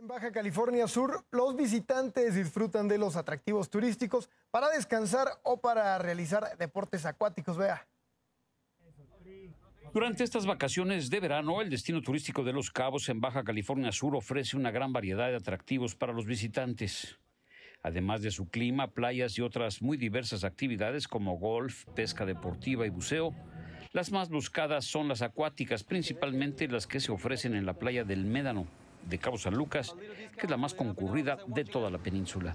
En Baja California Sur, los visitantes disfrutan de los atractivos turísticos para descansar o para realizar deportes acuáticos. Vea. Durante estas vacaciones de verano, el destino turístico de Los Cabos en Baja California Sur ofrece una gran variedad de atractivos para los visitantes. Además de su clima, playas y otras muy diversas actividades como golf, pesca deportiva y buceo, las más buscadas son las acuáticas, principalmente las que se ofrecen en la playa del Médano de Cabo San Lucas, que es la más concurrida de toda la península.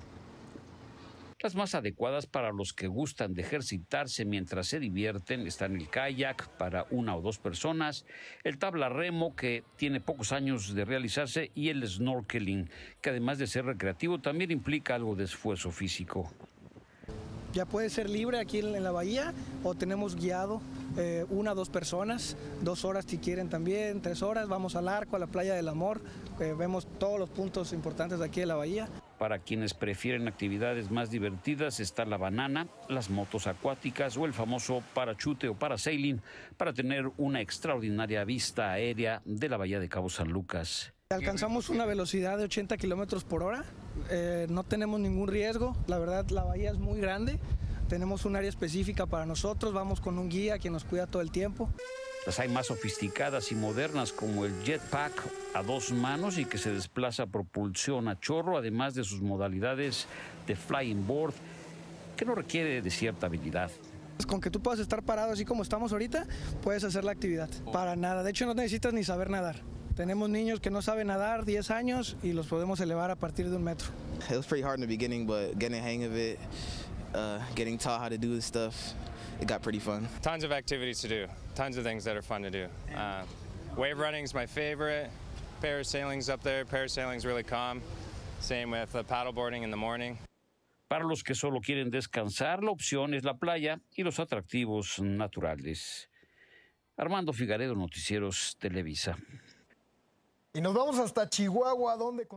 Las más adecuadas para los que gustan de ejercitarse mientras se divierten están el kayak para una o dos personas, el tabla remo que tiene pocos años de realizarse y el snorkeling, que además de ser recreativo también implica algo de esfuerzo físico. Ya puede ser libre aquí en la bahía o tenemos guiado eh, una o dos personas, dos horas si quieren también, tres horas, vamos al arco, a la playa del amor, eh, vemos todos los puntos importantes de aquí de la bahía. Para quienes prefieren actividades más divertidas está la banana, las motos acuáticas o el famoso parachute o parasailing para tener una extraordinaria vista aérea de la bahía de Cabo San Lucas. Alcanzamos una velocidad de 80 kilómetros por hora, eh, no tenemos ningún riesgo, la verdad la bahía es muy grande, tenemos un área específica para nosotros, vamos con un guía que nos cuida todo el tiempo. Las hay más sofisticadas y modernas como el jetpack a dos manos y que se desplaza a propulsión a chorro, además de sus modalidades de flying board, que no requiere de cierta habilidad. Con que tú puedas estar parado así como estamos ahorita, puedes hacer la actividad. Para nada. De hecho, no necesitas ni saber nadar. Tenemos niños que no saben nadar, 10 años, y los podemos elevar a partir de un metro. It was pretty hard in the beginning, but getting the hang of it, uh, getting taught how to do this stuff, it got pretty fun. Tons of activities to do, tons of things that are fun to do. Uh, wave running is my favorite. Parasailing's up there. Parasailing's really calm. Same with uh, paddleboarding in the morning. Para los que solo quieren descansar, la opción es la playa y los atractivos naturales. Armando Figaredo, Noticieros Televisa. Y nos vamos hasta Chihuahua, donde...